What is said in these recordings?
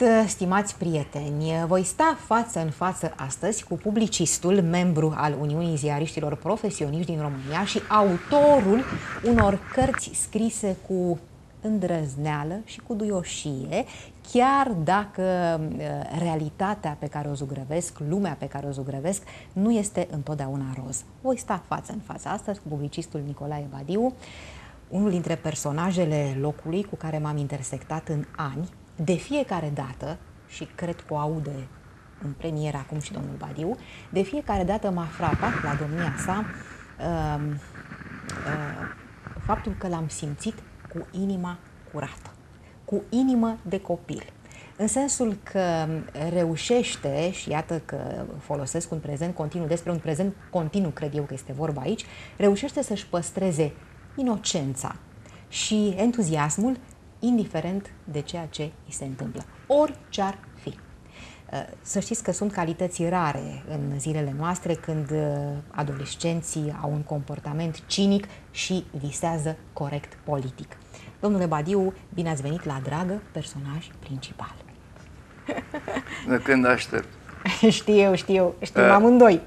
Uh, stimați prieteni! Voi sta față în față astăzi cu publicistul, membru al Uniunii Ziariștilor Profesioniști din România și autorul unor cărți scrise cu îndrăzneală și cu duioșie, chiar dacă uh, realitatea pe care o zugrăvesc, lumea pe care o zugrăvesc, nu este întotdeauna roz. Voi sta față în față astăzi cu publicistul Nicolae Badiu, unul dintre personajele locului cu care m-am intersectat în ani, de fiecare dată, și cred că o aude în premieră acum și domnul Badiu, de fiecare dată m-a frapat la domnia sa uh, uh, faptul că l-am simțit cu inima curată, cu inimă de copil. În sensul că reușește, și iată că folosesc un prezent continuu, despre un prezent continuu cred eu că este vorba aici, reușește să-și păstreze inocența și entuziasmul indiferent de ceea ce îi se întâmplă, orice ar fi. Uh, să știți că sunt calități rare în zilele noastre când uh, adolescenții au un comportament cinic și visează corect politic. Domnule Badiu, bine ați venit la dragă personaj principal. De când aștept? știu, știu, știu, uh, amândoi.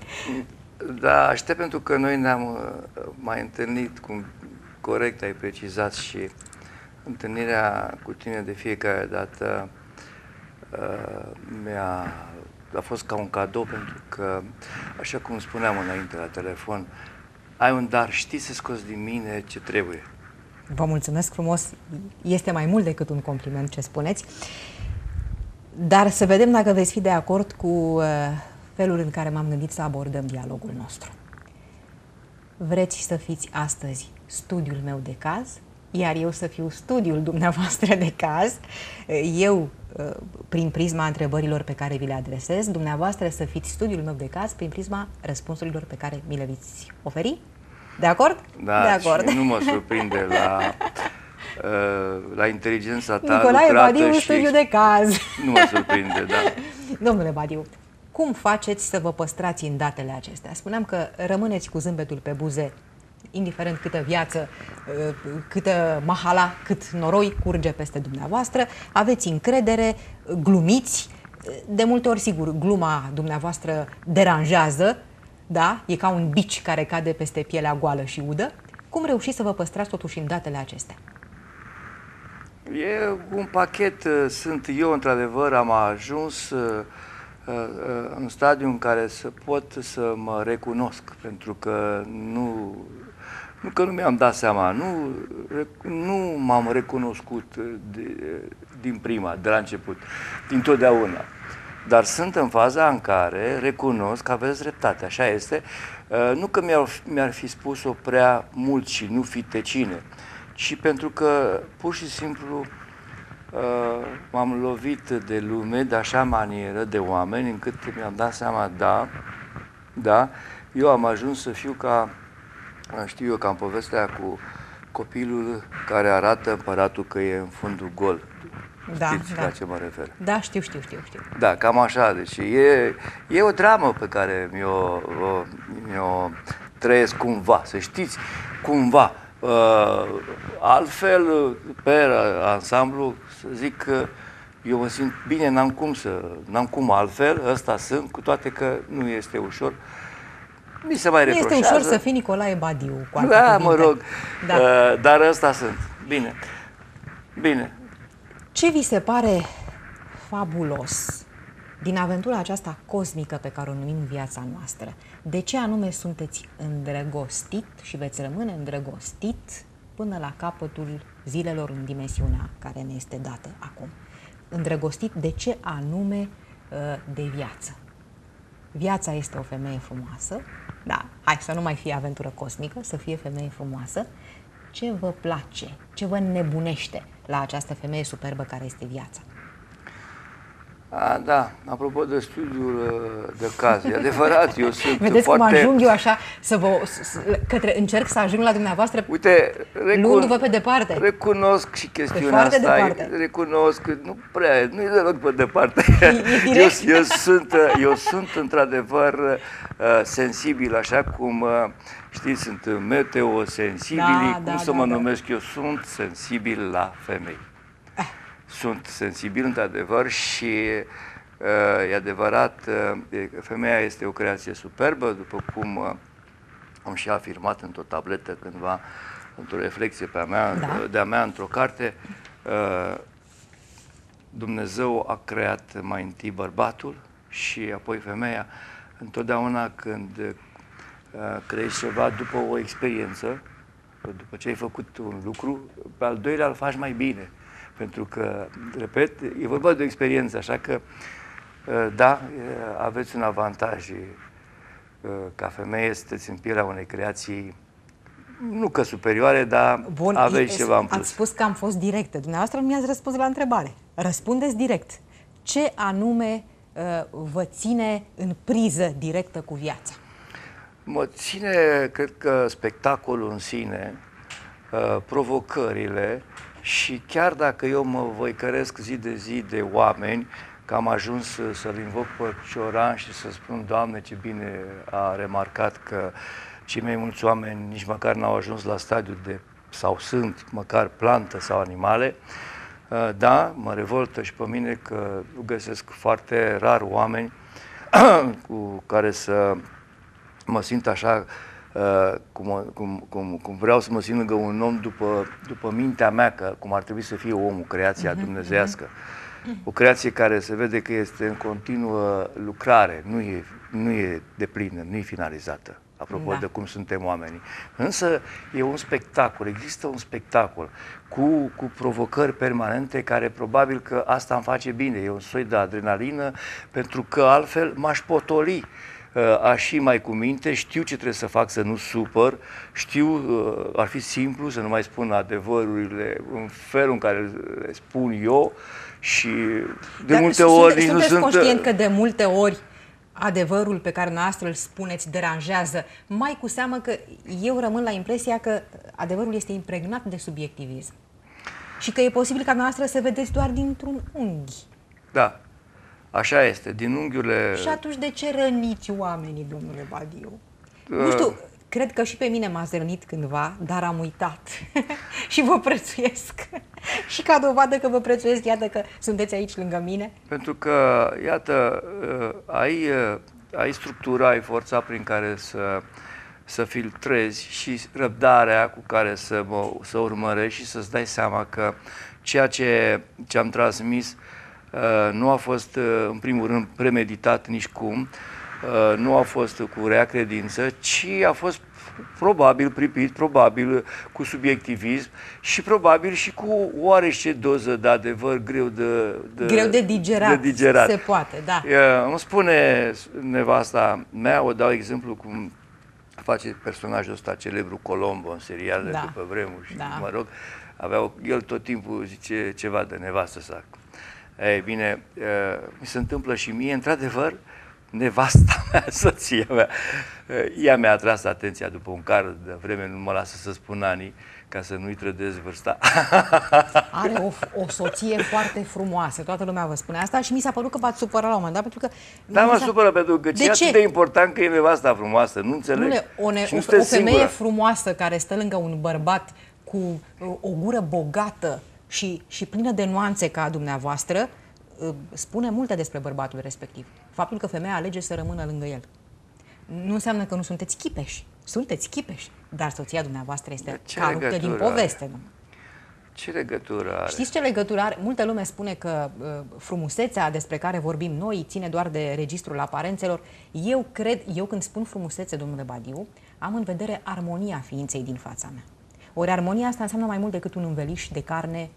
Da, aștept pentru că noi ne-am uh, mai întâlnit, cum corect ai precizat și Întâlnirea cu tine de fiecare dată uh, mi-a a fost ca un cadou pentru că, așa cum spuneam înainte la telefon, ai un dar, știi să scoți din mine ce trebuie. Vă mulțumesc frumos. Este mai mult decât un compliment ce spuneți. Dar să vedem dacă veți fi de acord cu uh, felul în care m-am gândit să abordăm dialogul nostru. Vreți să fiți astăzi studiul meu de caz iar eu să fiu studiul dumneavoastră de caz, eu prin prisma întrebărilor pe care vi le adresez, dumneavoastră să fiți studiul meu de caz prin prisma răspunsurilor pe care mi le veți oferi. De acord? Da, de acord. și nu mă surprinde la, la inteligența ta Nicolae Badiu, și... studiu de caz. Nu mă surprinde, da. Domnule Badiu, cum faceți să vă păstrați în datele acestea? Spuneam că rămâneți cu zâmbetul pe buze indiferent câtă viață, uh, câtă mahala, cât noroi curge peste dumneavoastră, aveți încredere, glumiți, de multe ori, sigur, gluma dumneavoastră deranjează, da? E ca un bici care cade peste pielea goală și udă. Cum reușiți să vă păstrați totuși în datele acestea? E un pachet. Uh, sunt eu, într-adevăr, am ajuns uh, în stadiu în care să pot să mă recunosc, pentru că nu nu că nu mi-am dat seama, nu, nu m-am recunoscut de, din prima, de la început, din totdeauna. Dar sunt în faza în care recunosc că aveți dreptate, așa este. Uh, nu că mi-ar, mi-ar fi spus-o prea mult și nu fi tecine, ci pentru că pur și simplu uh, m-am lovit de lume de așa manieră, de oameni, încât mi-am dat seama, da, da, eu am ajuns să fiu ca știu eu cam povestea cu copilul care arată împăratul că e în fundul gol. Da, Știți da. la ce mă refer? Da, știu, știu, știu, știu. Da, cam așa. Deci e, e o dramă pe care mi-o, mi-o trăiesc cumva, să știți, cumva. Uh, altfel, pe ansamblu, să zic că eu mă simt bine, n-am cum să, n-am cum altfel, ăsta sunt, cu toate că nu este ușor. Uh, mi se mai reproșează. Este ușor să fii Nicolae Badiu, cu Da, cuvinte. mă rog, da. Uh, dar ăsta sunt. Bine, bine. Ce vi se pare fabulos din aventura aceasta cosmică pe care o numim viața noastră? De ce anume sunteți îndrăgostit și veți rămâne îndrăgostit până la capătul zilelor în dimensiunea care ne este dată acum? Îndrăgostit de ce anume uh, de viață? Viața este o femeie frumoasă, da, hai să nu mai fie aventură cosmică, să fie femeie frumoasă. Ce vă place, ce vă nebunește la această femeie superbă care este viața? A, da, apropo de studiul uh, de caz, e adevărat, eu sunt Vedeți foarte... cum ajung eu așa, să vă, să, către, încerc să ajung la dumneavoastră, Uite, recun... luându-vă pe departe. Recunosc și chestiunea foarte asta, departe. recunosc că nu prea, nu e deloc pe departe. E Eu, direct. eu, sunt, uh, eu sunt într-adevăr uh, sensibil, așa cum, uh, știți, sunt meteosensibili, Da, cum da, să da, mă da. numesc, eu sunt sensibil la femei. Sunt sensibil, într-adevăr, și uh, e adevărat, uh, e- femeia este o creație superbă, după cum uh, am și afirmat într-o tabletă cândva, într-o reflexie pe a mea, Da. de-a mea într-o carte, uh, Dumnezeu a creat mai întâi bărbatul și apoi femeia. Întotdeauna când uh, creezi ceva după o experiență, după ce ai făcut un lucru, pe al doilea îl faci mai bine. Pentru că, repet, e vorba de o experiență, așa că, uh, da, uh, aveți un avantaj. uh, Ca femeie sunteți în pielea unei creații, nu că superioare, dar Bun, aveți e- ceva în plus. Ați spus că am fost directă. Dumneavoastră nu mi-ați răspuns la întrebare. Răspundeți direct. Ce anume uh, vă ține în priză directă cu viața? Mă ține, cred că, spectacolul în sine, uh, provocările și chiar dacă eu mă voicăresc zi de zi de oameni, că am ajuns să- să-l invoc pe Cioran și să spun, Doamne, ce bine a remarcat că cei mai mulți oameni nici măcar n-au ajuns la stadiul de, sau sunt măcar plantă sau animale, Uh, da, mă revoltă și pe mine că găsesc foarte rar oameni cu care să mă simt așa uh, cum, cum, cum, cum vreau să mă simt lângă un om după, după mintea mea, că cum ar trebui să fie omul, creația dumnezească. O creație care se vede că este în continuă lucrare, nu e, nu e deplină, nu e finalizată, apropo Da. de cum suntem oamenii. Însă e un spectacol, există un spectacol cu, cu provocări permanente care probabil că asta îmi face bine, e un soi de adrenalină, pentru că altfel m-aș potoli uh, aș fi mai cu minte, știu ce trebuie să fac să nu supăr, știu, uh, ar fi simplu să nu mai spun adevărurile în felul în care le spun eu și de Dar multe sunte- ori nici nu sunteți sunt... uh, conștient că de multe ori adevărul pe care noastră îl spuneți deranjează, mai cu seamă că eu rămân la impresia că adevărul este impregnat de subiectivism. Și că e posibil ca noastră să vedeți doar dintr-un unghi. Da, așa este, din unghiurile... Și atunci de ce răniți oamenii, domnule Badiu? Uh. Nu știu, cred că și pe mine m-ați rănit cândva, dar am uitat. și vă prețuiesc. și ca dovadă că vă prețuiesc, iată că sunteți aici lângă mine. Pentru că, iată, uh, ai, uh, ai structura, ai forța prin care să, să filtrezi și răbdarea cu care să, mă, să urmărești și să-ți dai seama că ceea ce, ce am transmis uh, nu a fost, uh, în primul rând, premeditat nici cum, uh, nu a fost cu rea credință, ci a fost probabil pripit, probabil cu subiectivism și probabil și cu oarește doză de adevăr greu de, de, Greu de digerat. de digerat. Se poate, da. E, Îmi spune nevasta mea, o dau exemplu cum face personajul ăsta celebru Colombo în serialele Da. de pe vremuri și Da. mă rog, avea el tot timpul zice ceva de nevastă sa. Ei bine, e, mi se întâmplă și mie, într-adevăr, nevasta mea, soția mea, e, ea mi-a atras atenția după un car de vreme, nu mă lasă să spun anii, ca să nu-i trădez vârsta. Are o, o soție foarte frumoasă, toată lumea vă spune asta și mi s-a părut că v-ați supărat la un moment dat, pentru că... Dar mi mă s-a- supără pentru că De ce e ce? atât de important că e nevasta frumoasă, nu înțeleg. Nu, o, ne, Și nu o, sunteți o femeie singură. frumoasă care stă lângă un bărbat cu uh, o gură bogată și, și plină de nuanțe ca a dumneavoastră, uh, spune multe despre bărbatul respectiv. Faptul că femeia alege să rămână lângă el. Nu înseamnă că nu sunteți chipeși. Sunteți chipeși, dar soția dumneavoastră este Dar ce ca ruptă din legătură are? poveste. Nu? Ce legătură are? Știți ce legătură are? Multă lume spune că uh, frumusețea despre care vorbim noi ține doar de registrul aparențelor. Eu cred, eu când spun frumusețe, domnule Badiu, am în vedere armonia ființei din fața mea. Ori armonia asta înseamnă mai mult decât un înveliș de carne,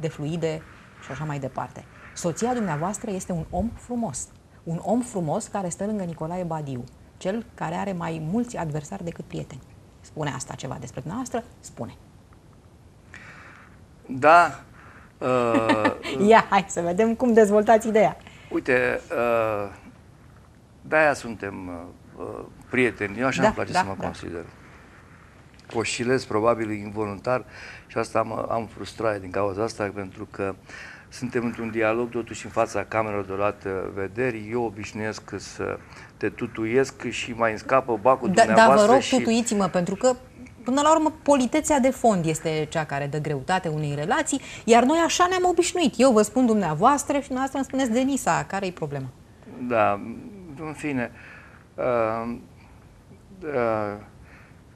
de fluide și așa mai departe. Soția dumneavoastră este un om frumos. Un om frumos care stă lângă Nicolae Badiu, cel care are mai mulți adversari decât prieteni. Spune asta ceva despre dumneavoastră? Spune. Da, uh, Ia, hai să vedem cum dezvoltați ideea. Uite, uh, de-aia suntem uh, uh, prieteni. Eu așa Da, îmi place da, să mă da. consider. Oscilez probabil involuntar și asta mă, am frustrare din cauza asta pentru că suntem într-un dialog totuși în fața camerelor de luat uh, vederi. Eu obișnuiesc să te tutuiesc și mai îmi scapă bacul Da, dar dumneavoastră vă rog, și... tutuiți-mă, pentru că Până la urmă, politețea de fond este cea care dă greutate unei relații, iar noi așa ne-am obișnuit. Eu vă spun dumneavoastră și dumneavoastră îmi spuneți Denisa, care e problema? Da, în fine. Uh, uh,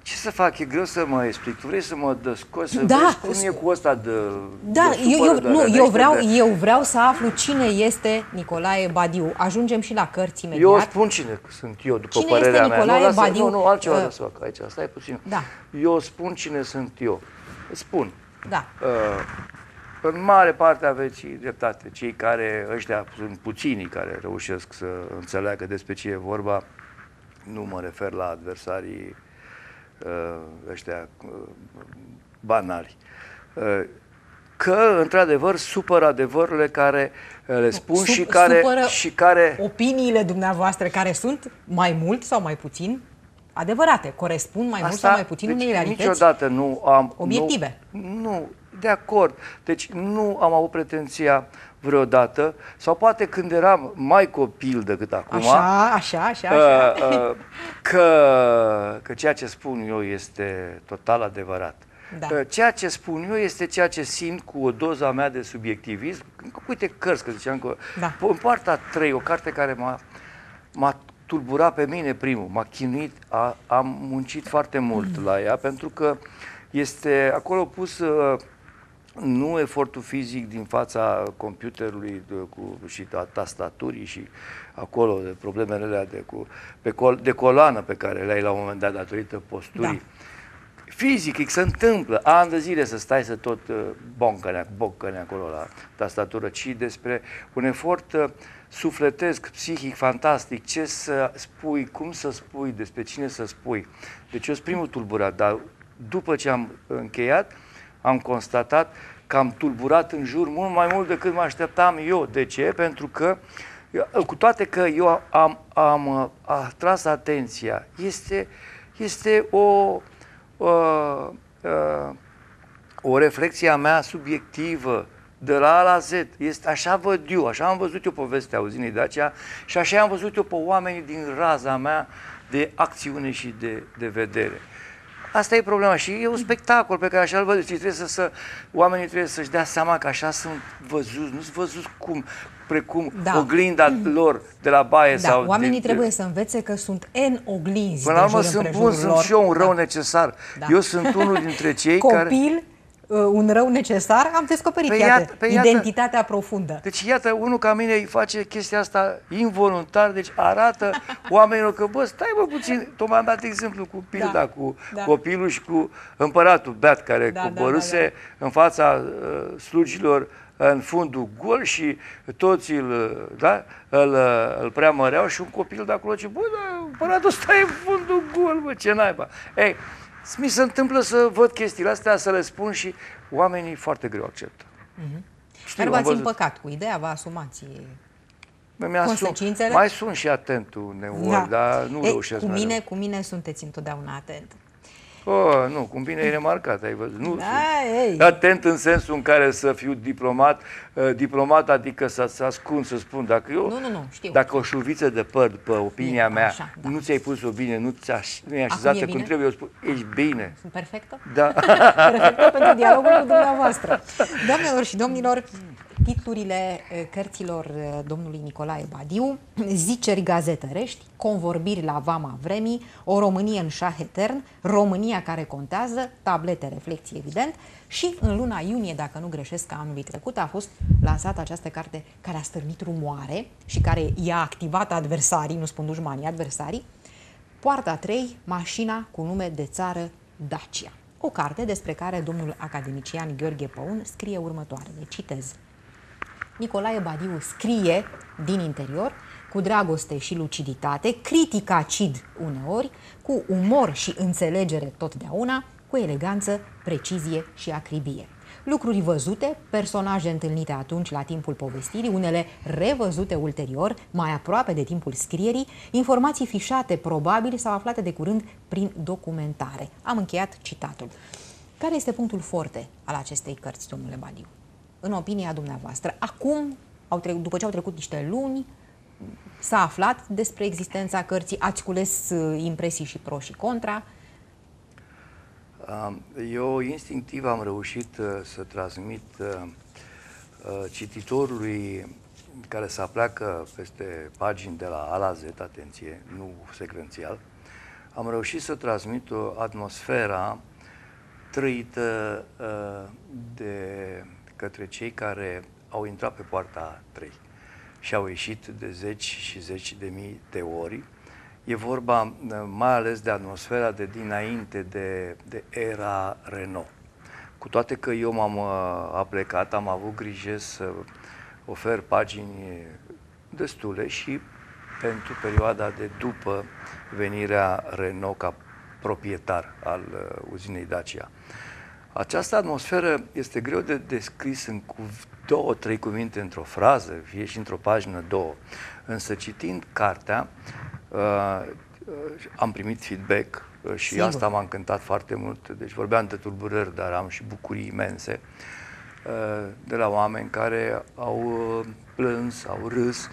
ce să fac? E greu să mă explic. Tu vrei să mă descoți, să Da. vezi cum e cu ăsta de Da, de eu, supără, eu, de nu, eu, rănește, vreau, de... eu vreau să aflu cine este Nicolae Badiu. Ajungem și la cărți imediat. Eu spun cine sunt eu, după Cine părerea este mea. Nicolae nu, lasă, Badiu? Nu, nu, altceva Uh, uh, să fac aici. Stai puțin. Da. Eu spun cine sunt eu. Spun. Da. Uh, în mare parte aveți dreptate. Cei care, ăștia sunt puținii care reușesc să înțeleagă despre ce e vorba. Nu mă refer la adversarii uh, ăștia uh, banali. Uh, că, într-adevăr, supără adevărurile care uh, le spun Sup- și care, supără și care Opiniile dumneavoastră care sunt mai mult sau mai puțin adevărate, corespund mai mult sau mai puțin deci, unei realități? niciodată nu am... obiective. Nu, nu, de acord. Deci nu am avut pretenția vreodată, sau poate când eram mai copil decât acum, Așa, așa, așa, așa. uh, uh, că, că ceea ce spun eu este total adevărat. Da. Uh, Ceea ce spun eu este ceea ce simt cu o doza mea de subiectivism. Uite cărți, că ziceam că Da. în partea 3, o carte care m-a, m-a tulburat pe mine primul, m-a chinuit, a, am muncit foarte mult Mm. la ea, pentru că este acolo pus uh, nu efortul fizic din fața computerului de, cu, și a tastaturii și acolo de problemele alea de, cu, pe col, de coloană pe care le ai la un moment dat datorită posturii. Da. Fizic, se întâmplă ani de zile să stai să tot uh, boncăne, boncăne acolo la tastatură, ci despre un efort uh, sufletesc, psihic, fantastic, ce să spui, cum să spui, despre cine să spui. Deci eu sunt primul tulburat, dar după ce am încheiat, am constatat că am tulburat în jur mult mai mult decât mă așteptam eu. De ce? Pentru că, eu- cu toate că eu am, am uh, atras atenția, este, este o, uh, uh, o reflexie a mea subiectivă, de la A la Z. Este, așa văd eu, așa am văzut eu povestea Uzinei Dacia și așa am văzut eu pe oamenii din raza mea de acțiune și de, de vedere. Asta e problema și e un spectacol pe care așa îl văd. Și trebuie să, să, oamenii trebuie să-și dea seama că așa sunt văzuți, nu sunt văzuți cum, precum Da. oglinda lor de la baie Da, sau... oamenii de, trebuie să învețe că sunt N oglinzi Până la de urmă jur sunt împrejurul bun, sunt lor. și eu un rău Da. necesar. Da. Eu sunt unul dintre cei care... Copil, uh, un rău necesar, am descoperit, Păi iată, iată- păi iată- identitatea profundă. Deci iată, unul ca mine îi face chestia asta involuntar, deci arată oamenilor că, bă, stai bă puțin, tocmai am dat exemplu cu pilda, Da, cu da. copilul și cu împăratul Beat, care Da, da, coborâse da, în fața uh, slugilor în fundul gol și toți îl, da, îl, îl preamăreau și un copil de acolo ce, bă, da, împăratul stai în fundul gol, bă, ce naiba. Ei, mi se întâmplă să văd chestiile astea, să le spun și oamenii foarte greu acceptă. Știu, Dar am v-ați văzut. împăcat cu ideea, vă asumați. Mi-asum. Consecințele? Mai sunt și atent uneori, dar nu Ei, reușesc cu mereu. mine, cu mine sunteți întotdeauna atent. Oh, nu, cum bine e remarcat, ai văzut. Nu Da, sunt ei. atent în sensul în care să fiu diplomat, uh, diplomat adică să, să ascund, să spun, dacă eu, Nu, nu, nu, știu. dacă o șuviță de păr, după opinia E, mea, așa, da. nu ți-ai pus-o bine, nu, ți-aș, nu e Acum așezată e cum bine? trebuie, eu spun, ești bine. Sunt perfectă? Da. Perfectă pentru dialogul cu dumneavoastră. Doamnelor și domnilor, titlurile eh, cărților eh, domnului Nicolae Badiu, Ziceri gazetărești, Convorbiri la Vama Vremii, O Românie în șah etern, România care contează, tablete reflexii evident și în luna iunie, dacă nu greșesc, a anului trecut a fost lansată această carte care a stârnit rumoare și care i-a activat adversarii, nu spun dușmanii, adversarii, Poarta 3, mașina cu nume de țară Dacia. O carte despre care domnul academician Gheorghe Păun scrie următoarele. Citez. Nicolae Badiu scrie din interior, cu dragoste și luciditate, critic acid uneori, cu umor și înțelegere totdeauna, cu eleganță, precizie și acribie. lucruri văzute, personaje întâlnite atunci la timpul povestirii, unele revăzute ulterior, mai aproape de timpul scrierii, informații fișate probabil sau aflate de curând prin documentare. Am încheiat citatul. Care este punctul forte al acestei cărți, domnule Badiu? În opinia dumneavoastră, acum, au trecut, după ce au trecut niște luni, s-a aflat despre existența cărții, ați cules uh, impresii și pro și contra. Eu instinctiv am reușit uh, să transmit uh, cititorului care se apleacă peste pagini de la A la Z, atenție, nu secvențial, am reușit să transmit o atmosfera trăită de către cei care au intrat pe poarta 3 și au ieșit de zeci și zeci de mii de ori. E vorba uh, mai ales de atmosfera de dinainte de, de era Renault. Cu toate că eu m-am uh, aplecat, am avut grijă să ofer pagini destule și pentru perioada de după venirea Renault ca proprietar al uh, uzinei Dacia. Această atmosferă este greu de descris în două, trei cuvinte într-o frază, fie și într-o pagină, două. Însă citind cartea, uh, am primit feedback uh, și Sigur. asta m-a încântat foarte mult. Deci vorbeam de tulburări, dar am și bucurii imense uh, de la oameni care au uh, plâns, au râs,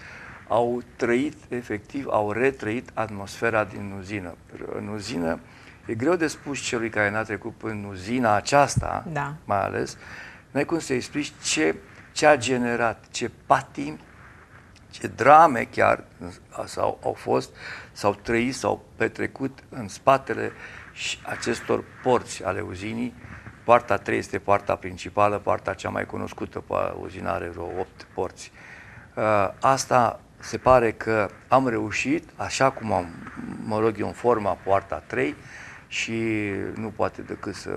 au trăit efectiv, au retrăit atmosfera din uzină. În uzină e greu de spus celui care n-a trecut în uzina aceasta, da. mai ales, n-ai cum să explici ce ce a generat, ce patimi, ce drame chiar sau au fost, s-au trăit, s-au petrecut în spatele acestor porți ale uzinii. Poarta 3 este poarta principală, poarta cea mai cunoscută, uzina are vreo 8 porți. Uh, asta se pare că am reușit, așa cum am, mă rog eu, în forma poarta 3, și nu poate decât să,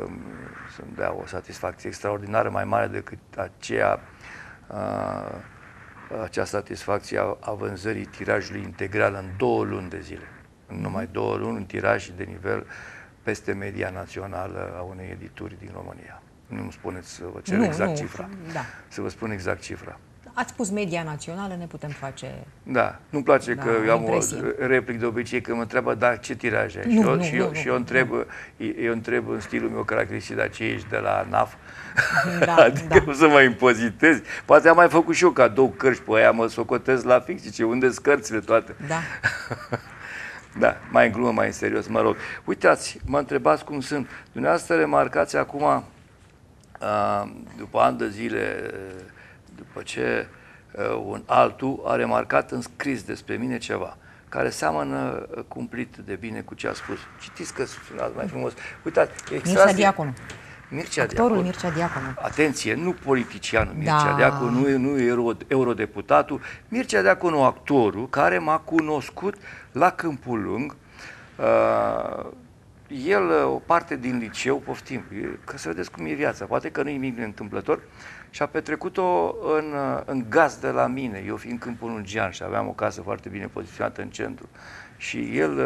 să-mi dea o satisfacție extraordinară mai mare decât aceea acea satisfacție a, a vânzării tirajului integral în două luni de zile. În numai două luni, un tiraj de nivel peste media națională a unei edituri din România. Nu-mi spuneți să vă cer nu, exact nu, cifra. Da. Să vă spun exact cifra. Ați spus media națională, ne putem face... Da, nu-mi place da, că eu am o replic de obicei că mă întreabă, da, ce tiraj ai? Nu, și eu, nu, și eu, nu, și eu, întreb, nu. eu întreb în stilul meu caracteristic, dar ce ești de la NAF? Da, adică da. să mă impozitez. Poate am mai făcut și eu ca două cărți pe aia, mă socotez la fix, ce unde sunt cărțile toate? Da. da, mai în glumă, mai în serios, mă rog. Uitați, mă întrebați cum sunt. Dumneavoastră remarcați acum, după ani de zile, după ce un altul a remarcat în scris despre mine ceva care seamănă cumplit de bine cu ce a spus. Citiți că sunați mai frumos. Uitați, extrazi... Diaconu. Mircea Actorul Diaconu. Mircea Diaconu. Atenție, nu politicianul Mircea da. Diaconu, nu, nu euro, eurodeputatul. Mircea Diaconu, actorul care m-a cunoscut la Câmpul Lung. Uh, el, o parte din liceu, poftim, că să vedeți cum e viața, poate că nu e nimic întâmplător, și a petrecut-o în, în gaz de la mine, eu fiind câmpul lungean și aveam o casă foarte bine poziționată în centru. Și el,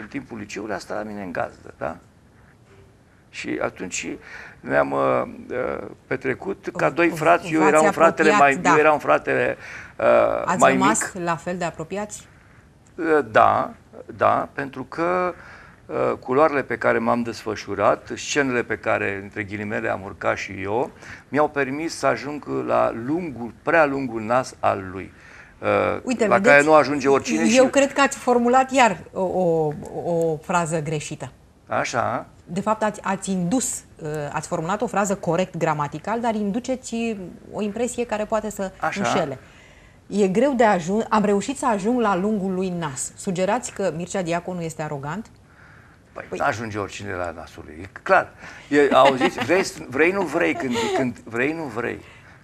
în timpul liceului, a stat la mine în gazdă, da? Și atunci ne-am uh, uh petrecut ca doi frați, eu eram fratele mai, da. eu eram fratele uh, Ați mai rămas mic. la fel de apropiați? Uh, da, da, pentru că uh, culoarele pe care m-am desfășurat, scenele pe care, între ghilimele, am urcat și eu, mi-au permis să ajung la lungul, prea lungul nas al lui. Uh, Uite, la vedeți, care nu ajunge oricine. Eu și... cred că ați formulat iar o, o, o frază greșită. Așa. De fapt, ați, ați indus, uh, ați formulat o frază corect gramatical, dar induceți o impresie care poate să Așa. înșele. E greu de ajuns, am reușit să ajung la lungul lui nas. Sugerați că Mircea Diaconu este arogant? Păi, păi. ajunge oricine la nasul lui. E clar. E, auziți, vrei, vrei, nu vrei, când, când, vrei, nu vrei.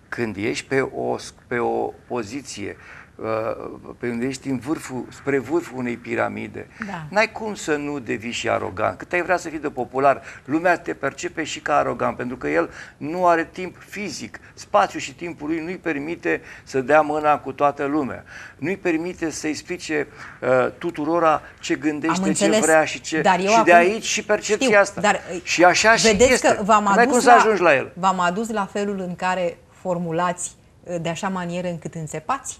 Când ești pe o, pe o poziție pe unde ești în vârful, spre vârful unei piramide, Da. n-ai cum să nu devii și arogant. Cât ai vrea să fii de popular, lumea te percepe și ca arogant, pentru că el nu are timp fizic. Spațiul și timpul lui nu-i permite să dea mâna cu toată lumea. Nu-i permite să explice uh, tuturora ce Am gândește, ce înțeles, vrea și ce... dar eu și de acum- aici și percepția Știu, asta. Dar, și așa și vedeți este. că v-am N-ai adus cum să ajungi la el. V-am adus la felul în care formulați uh, de așa manieră încât înțepați?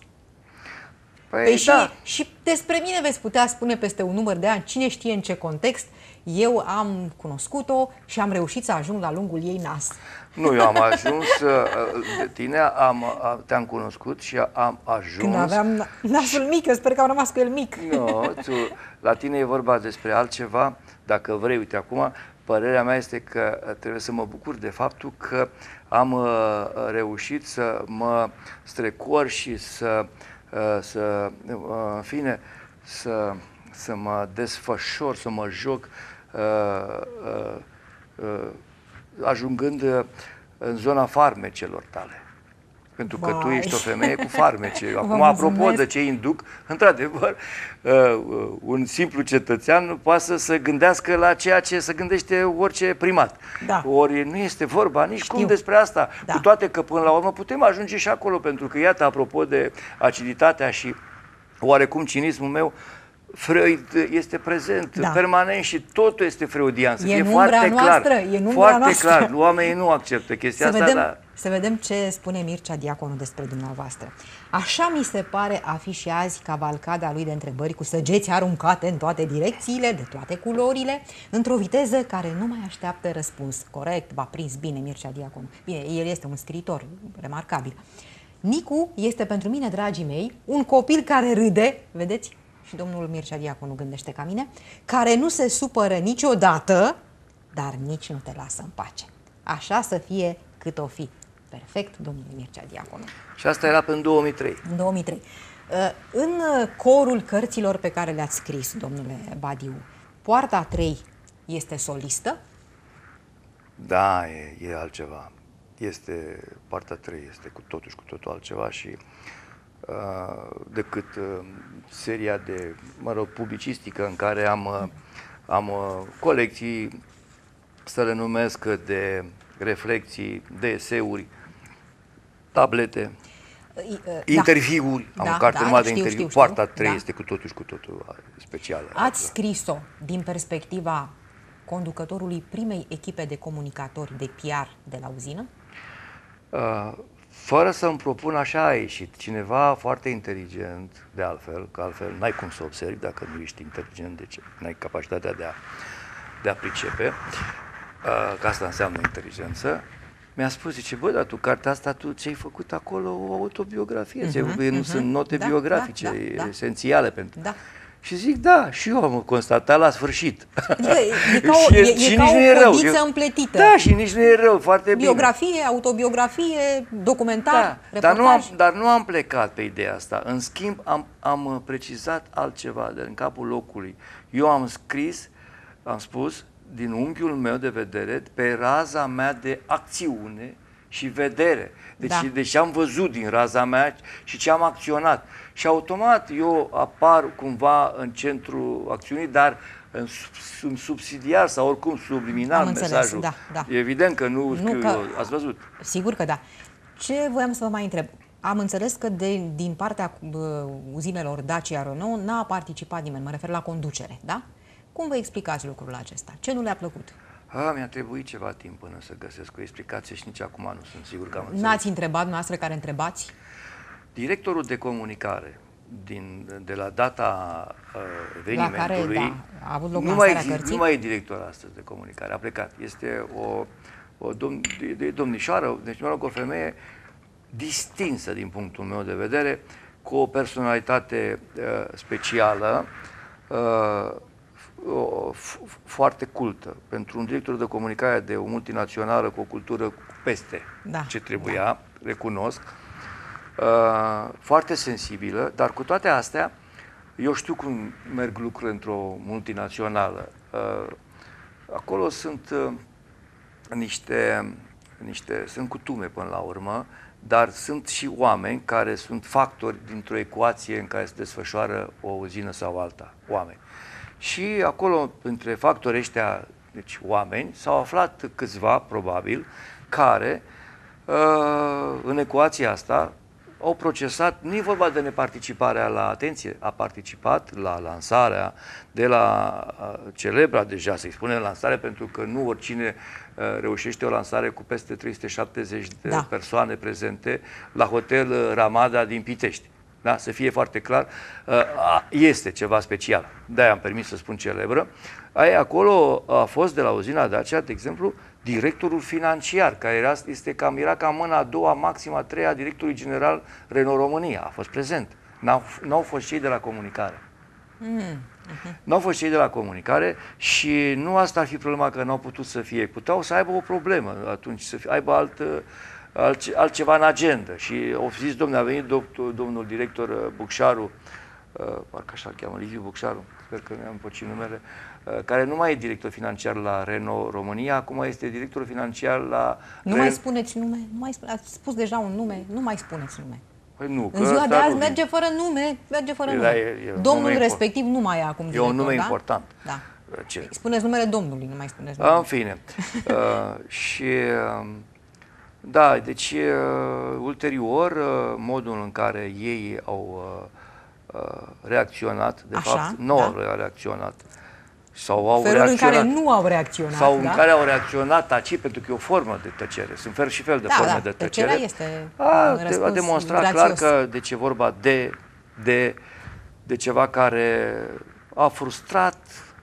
Păi, Păi și, da. și despre mine veți putea spune peste un număr de ani, cine știe în ce context, eu am cunoscut-o și am reușit să ajung la lungul ei nas. Nu, eu am ajuns uh, de tine, am, a- te-am cunoscut și am ajuns... Când aveam nasul mic, eu sper că am rămas cu el mic. Nu, tu, la tine e vorba despre altceva. Dacă vrei, uite, acum, părerea mea este că uh, trebuie să mă bucur de faptul că am uh, reușit să mă strecor și să, uh, să uh, în fine, să, să mă desfășor, să mă joc uh, uh, uh, ajungând uh, în zona farmecelor tale. Pentru că tu Vai. ești o femeie cu farmece. Vă Acum, apropo mulțumesc. de ce induc, într-adevăr, uh, uh, un simplu cetățean nu poate să se gândească la ceea ce se gândește orice primat. Da. Ori nu este vorba nici Știu. cum despre asta, Da. cu toate că până la urmă putem ajunge și acolo, pentru că, iată, apropo de aciditatea și oarecum cinismul meu, Freud este prezent Da. permanent și totul este freudian. Să E fie în umbra foarte noastră, clar. e în umbra foarte noastră. clar. Oamenii nu acceptă chestia Să asta, vedem, dar să vedem ce spune Mircea Diaconu despre dumneavoastră. Așa mi se pare a fi și azi cavalcada lui de întrebări cu săgeți aruncate în toate direcțiile, de toate culorile, într-o viteză care nu mai așteaptă răspuns. Corect, v-a prins bine Mircea Diaconu. Bine, el este un scriitor remarcabil. Nicu este pentru mine, dragii mei, un copil care râde, vedeți? Și domnul Mircea Diaconu gândește ca mine, care nu se supără niciodată, dar nici nu te lasă în pace. Așa să fie cât o fi. Perfect, domnul Mircea Diaconu. și asta era până în 2003. În 2003. Uh, În uh, corul cărților pe care le-ați scris, domnule Badiu, Poarta 3 este solistă? Da, e, e altceva. Este, partea 3 este cu totul și cu totul altceva și uh, decât uh, seria de, mă rog, publicistică în care am, uh, am uh, colecții, să le numesc, de reflexii, de eseuri, tablete, Uh, uh, da. interviuri. Am Da, un carte da, mare de știu, interviuri. știu, știu. Partea 3 Da. este cu totul și cu totul uh, specială. Ați scris-o din perspectiva conducătorului primei echipe de comunicatori de PR de la uzină? Uh, fără să-mi propun așa a ieșit. Cineva foarte inteligent, de altfel, că altfel n-ai cum să observi dacă nu ești inteligent, deci n-ai capacitatea de a, de a pricepe, uh, că asta înseamnă inteligență, mi-a spus, zice, bă, dar tu, cartea asta, tu ți-ai făcut acolo o autobiografie, ți-ai făcut, nu sunt note Da, biografice da, da, da. esențiale pentru... Da. Și zic, da, și eu am constatat la sfârșit. Adică e- e ca o- Și e- e și ca nici o nu e rău. codiță Eu- împletită. Da, și nici nu e rău, foarte bine. Biografie, autobiografie, documentar, Da, dar nu, am, reportaj? dar nu am plecat pe ideea asta. În schimb, am, am uh, precizat altceva de în capul locului. Eu am scris, am spus, din unghiul meu de vedere, pe raza mea de acțiune și vedere. Deci, Da. deci am văzut din raza mea și ce am acționat. Și automat eu apar cumva în centrul acțiunii, dar în, sub- sunt subsidiar sau oricum subliminal Am înțeles, mesajul. da, da. E evident că nu, Nu scriu că- eu, ați văzut. Sigur că da. Ce voiam să vă mai întreb? Am înțeles că de, din partea bă, uzinelor Dacia Renault n-a participat nimeni, mă refer la conducere, da? Cum vă explicați lucrul acesta? Ce nu le-a plăcut? A, mi-a trebuit ceva timp până să găsesc o explicație și nici acum nu sunt sigur că am înțeles. N-ați întrebat noastră care întrebați? Directorul de comunicare din, de la data uh, evenimentului care, da, a avut loc nu, lansarea mai, exist- cărții? nu mai e director astăzi de comunicare, a plecat. Este o, o dom, de, de domnișoară, deci mă rog, o femeie distinsă din punctul meu de vedere, cu o personalitate uh, specială, uh, o, f- foarte cultă. Pentru un director de comunicare de o multinațională cu o cultură peste Da, ce trebuia, recunosc, uh, foarte sensibilă, dar cu toate astea, eu știu cum merg lucrurile într-o multinațională. Uh, acolo sunt uh, niște, niște, sunt cutume până la urmă, dar sunt și oameni care sunt factori dintr-o ecuație în care se desfășoară o uzină sau alta, oameni. Și acolo, între factorii ăștia, deci oameni, s-au aflat câțiva, probabil, care, uh, în ecuația asta, au procesat, nu e vorba de neparticiparea la atenție, a participat la lansarea de la uh, celebra deja, să-i spunem lansare, pentru că nu oricine uh, reușește o lansare cu peste 370 de da. persoane prezente la hotel Ramada din Pitești. Da? Să fie foarte clar, este ceva special. De-aia am permis să spun celebră. Aia acolo a fost de la uzina Dacia, de exemplu, directorul financiar, care era, este cam, era cam mâna a doua, maxima a treia, directorului general Renault România. A fost prezent. N-au, n-au fost cei de la comunicare. Mm. Uh-huh. N-au fost cei de la comunicare și nu asta ar fi problema că n-au putut să fie. Puteau să aibă o problemă atunci, să fie, aibă alt, alt, altceva în agenda. Și au zis, domnule, a venit doctor, domnul director uh, Bucșaru, uh, parcă așa-l cheamă, Liviu Bucșaru, sper că mi-am păcit numele, Uh, care nu mai e director financiar la Renault România, acum este director financiar la... Nu Ren... mai spuneți nume, nu mai spune, ați spus deja un nume, nu mai spuneți nume. Păi nu, în ziua de azi merge fără nume, merge fără păi nume. Da, e, e Domnul nume respectiv nu mai e acum director, E un nume da? important. Da. Uh, ce? Spuneți numele Domnului, nu mai spuneți numele. În fine. uh, și... Uh, da, deci uh, ulterior, uh, modul în care ei au uh, uh, reacționat, de Așa, fapt, nu da. au reacționat, sau au Felul reacționat, în care nu au reacționat. Sau da? în care au reacționat taci, pentru că e o formă de tăcere. Sunt fel și fel de da, forme da, de tăcere. este a, a demonstrat grațios. clar că deci e vorba de, de, de ceva care a frustrat,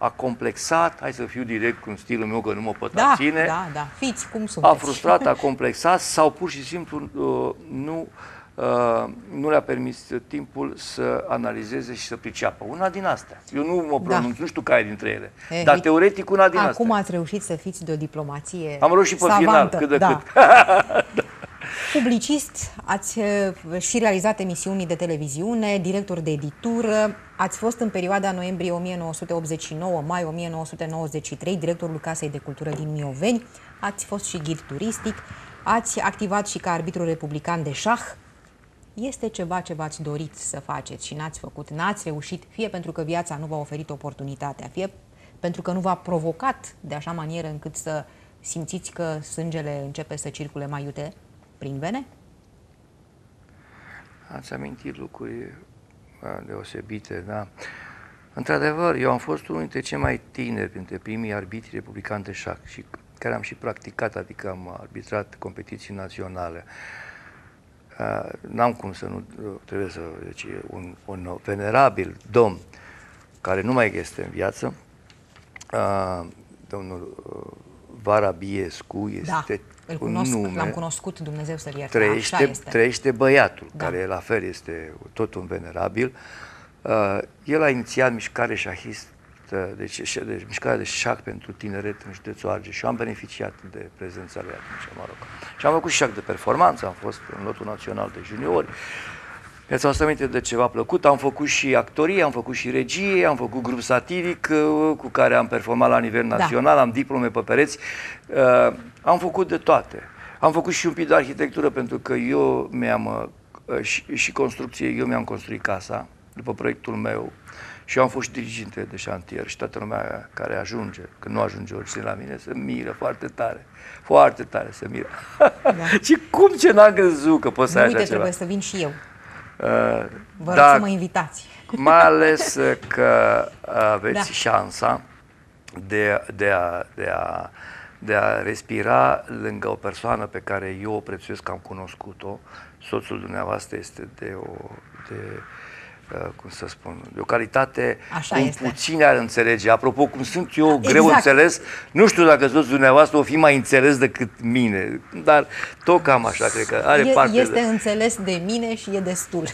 a complexat, hai să fiu direct cu stilul meu că nu mă pot da, abține. Da, da, fiți cum sunteți. A frustrat, a complexat sau pur și simplu uh, nu Uh, nu le-a permis timpul să analizeze și să priceapă. Una din astea. Eu nu mă da. pronunț, da. nu știu care dintre ele. E, eh, dar teoretic una din acum astea. Acum ați reușit să fiți de o diplomație Am reușit pe savantă. final, cât de da. cât. da. Publicist, ați eh, și realizat emisiuni de televiziune, director de editură, ați fost în perioada noiembrie 1989-mai 1993 directorul Casei de Cultură din Mioveni, ați fost și ghid turistic, ați activat și ca arbitru republican de șah, este ceva ce v-ați dorit să faceți și n-ați făcut, n-ați reușit, fie pentru că viața nu v-a oferit oportunitatea, fie pentru că nu v-a provocat de așa manieră încât să simțiți că sângele începe să circule mai iute prin vene? Ați amintit lucruri deosebite, da. Într-adevăr, eu am fost unul dintre cei mai tineri dintre primii arbitri republicani de șac și care am și practicat, adică am arbitrat competiții naționale. Uh, n-am cum să nu uh, trebuie să, deci un, un venerabil domn care nu mai este în viață, uh, domnul Vara Biescu da, este îl cunosc, un nume. L-am cunoscut, Dumnezeu să-l ierte. Trăiește, trăiește băiatul, da. care la fel este tot un venerabil. Uh, el a inițiat mișcare șahist deci, deci mișcarea de șac pentru tineret în județul Argeș și am beneficiat de prezența lui atunci, mă rog. Și am făcut și șac de performanță, am fost în lotul național de juniori. Mi-ați adus aminte de ceva plăcut, am făcut și actorie, am făcut și regie, am făcut grup satiric uh, cu care am performat la nivel da. național, da. am diplome pe pereți, uh, am făcut de toate. Am făcut și un pic de arhitectură pentru că eu mi-am, uh, și, și construcție, eu mi-am construit casa după proiectul meu și eu am fost diriginte de șantier și toată lumea care ajunge, când nu ajunge oricine la mine, se miră foarte tare. Foarte tare se miră. Da. și cum ce n-am crezut că poți să ai așa ceva? trebuie să vin și eu. Uh, Vă da, rog să mă invitați. Mai ales că aveți da. șansa de, de, a, de, a, de a respira lângă o persoană pe care eu o prețuiesc că am cunoscut-o. Soțul dumneavoastră este de o... De, Uh, cum să spun, de o calitate Așa cum este. puține ar înțelege. Apropo, cum sunt eu exact. greu înțeles, nu știu dacă toți dumneavoastră o fi mai înțeles decât mine, dar tot cam așa, cred că are e, parte Este de... înțeles de mine și e destul.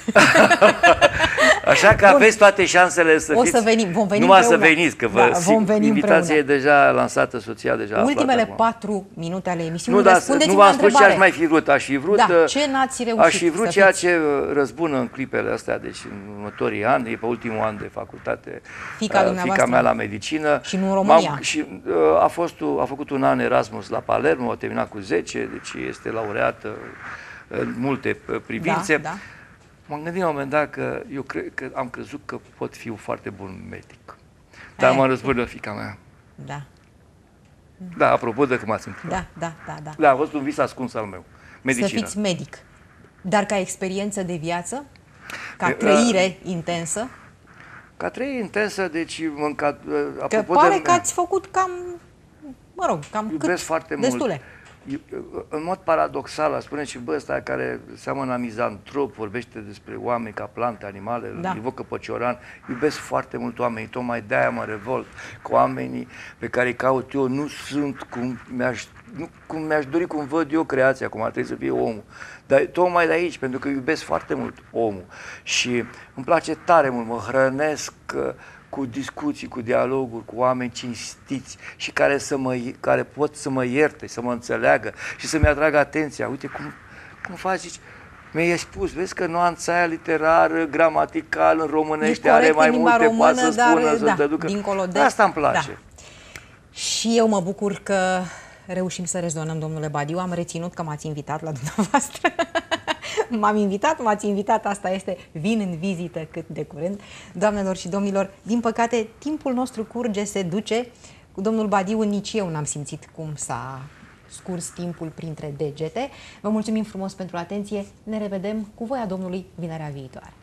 așa că aveți toate șansele să o fiți... să venim, vom veni Numai împreună. să veniți, că vă da, vom veni invitația e deja lansată, soția deja Ultimele patru minute ale emisiunii, nu, da, nu v-am spus ce aș mai fi vrut. Aș fi vrut, da, uh, ce n-ați reușit aș fi vrut ceea ce răzbună în clipele astea, deci în următorii ani, e pe ultimul an de facultate, fica, uh, fica mea la medicină. Și nu în România. Și uh, a, fost, a făcut un an Erasmus la Palermo, a terminat cu 10, deci este laureată în multe uh, privințe. Da, da. M-am gândit la un moment dat că eu cre- că am crezut că pot fi un foarte bun medic. Dar Eh. m-a răzbunit fica mea. Da, Da, apropo de că m-ați întrebat. da, da, da, da. Da, a fost un vis ascuns al meu. Medicina. Să fiți medic. Dar ca experiență de viață? Ca E, trăire intensă? Ca trăie intensă, deci mâncat, Că apropo pare de, că ați făcut cam, mă rog, cam iubesc cât? foarte Destule. mult. Eu- În mod paradoxal, aș spune și bă, ăsta care seamănă mizantrop, vorbește despre oameni ca plante, animale, Da. îl invocă pe Cioran. Iubesc foarte mult oamenii, tocmai de-aia mă revolt. Că oamenii pe care îi caut eu nu sunt cum mi-aș, nu cum mi-aș dori, cum văd eu creația, cum ar trebui să fie omul. Dar tocmai de aici, pentru că iubesc foarte mult omul. Și îmi place tare mult, mă hrănesc uh, cu discuții, cu dialoguri, cu oameni cinstiți și care, să mă, care pot să mă ierte, să mă înțeleagă și să-mi atragă atenția. Uite cum, cum faci, zici, mi-ai spus, vezi că nuanța aia literară, gramatical, în românește, E are corect mai în limba multe, poate să română, dar, spună, să da, te ducă. dincolo de- Asta îmi place. Da. Și eu mă bucur că reușim să rezonăm, domnule Badiu. Am reținut că m-ați invitat la dumneavoastră. M-am invitat, m-ați invitat, asta este, vin în vizită cât de curând. Doamnelor și domnilor, din păcate, timpul nostru curge, se duce. Cu domnul Badiu nici eu n-am simțit cum s-a scurs timpul printre degete. Vă mulțumim frumos pentru atenție. Ne revedem cu voia Domnului vinerea viitoare.